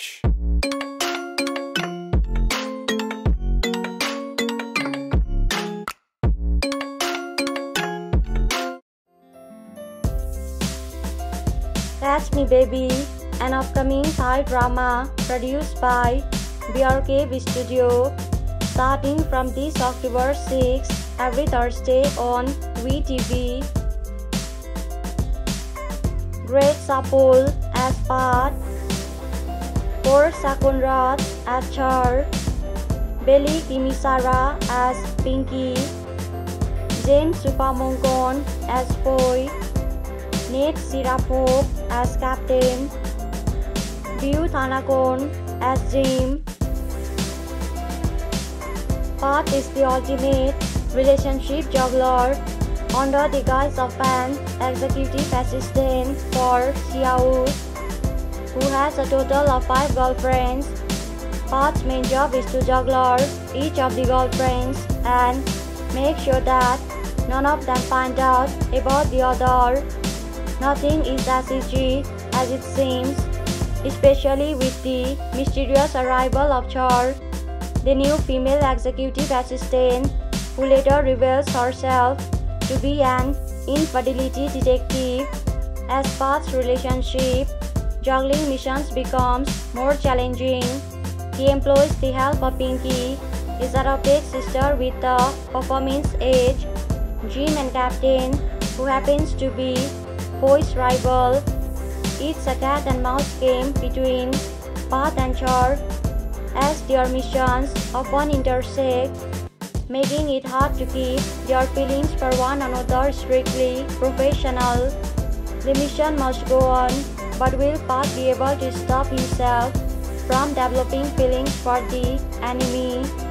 Hush. Catch Me Baby, an upcoming Thai drama produced by BR Cave Studio, starting from this October 6 every Thursday on WeTV. Great Sapol as Pat, Por Sakunrat as Char, Belly Kimisara as Pinky, Jane Supamongkon as Poi, Nate Sirapok as Captain, View Thanakon as Jim. Pat is the ultimate relationship juggler under the guise of an executive assistant for Xiao, who has a total of five girlfriends. Pat's main job is to juggle each of the girlfriends and make sure that none of them find out about the other. Nothing is as easy as it seems, especially with the mysterious arrival of Char, the new female executive assistant, who later reveals herself to be an infidelity detective. As Pat's relationship juggling missions becomes more challenging, he employs the help of Pinky, his adopted sister with a performance age, Jim and Captain, who happens to be Poi's rival. It's a cat and mouse game between Pat and Char as their missions often intersect, making it hard to keep their feelings for one another strictly professional. The mission must go on, but will Pat be able to stop himself from developing feelings for the enemy?